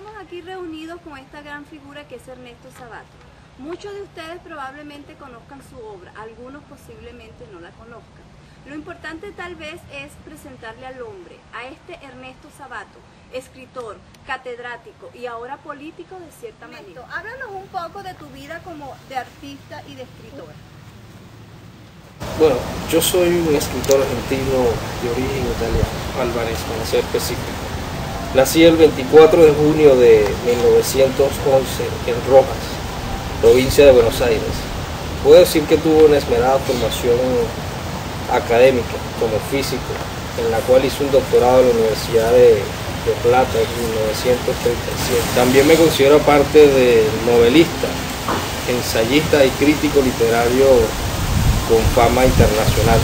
encontrarnos con esta gran figura que es Ernesto Sabato. Muchos de ustedes probablemente conozcan su obra, algunos posiblemente no la conozcan. Lo importante tal vez es presentarle al hombre, a este Ernesto Sabato, escritor, catedrático y ahora político de cierta manera. Háblanos un poco de tu vida como de artista y de escritor. Bueno, yo soy un escritor argentino de origen italiano, albanés para ser específico. Nací el 24 de junio de 1911 en Rojas, provincia de Buenos Aires. Puedo decir que tuve una esmerada formación académica como físico, en la cual hice un doctorado en la Universidad de, de Plata en 1937. También me considero parte de novelista, ensayista y crítico literario con fama internacional.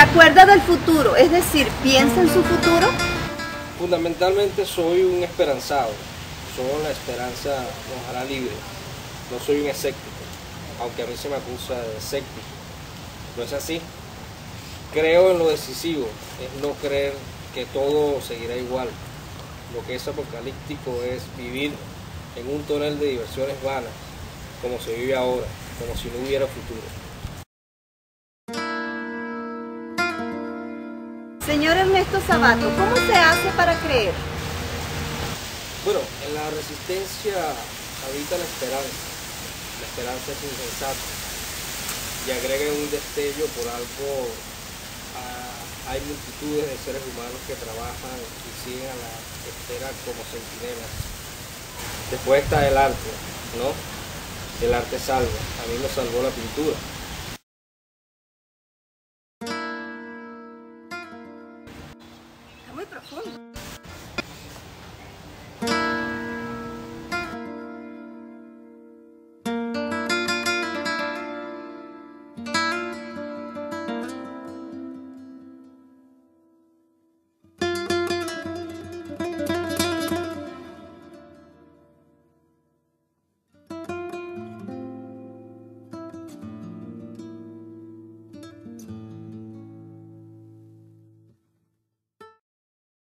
Acuerda del futuro? Es decir, ¿piensa en su futuro? Fundamentalmente soy un esperanzado, solo la esperanza nos hará libres. No soy un escéptico, aunque a mí se me acusa de escéptico. No es así. Creo en lo decisivo, es no creer que todo seguirá igual. Lo que es apocalíptico es vivir en un tonel de diversiones vanas, como se vive ahora, como si no hubiera futuro. Señor Ernesto Sabato, ¿cómo se hace para creer? Bueno, en la resistencia habita la esperanza. La esperanza es insensata y agrega un destello por algo. hay multitudes de seres humanos que trabajan y siguen a la espera como centinelas. Después está el arte, ¿no? El arte salva. A mí me salvó la pintura. muito profundo.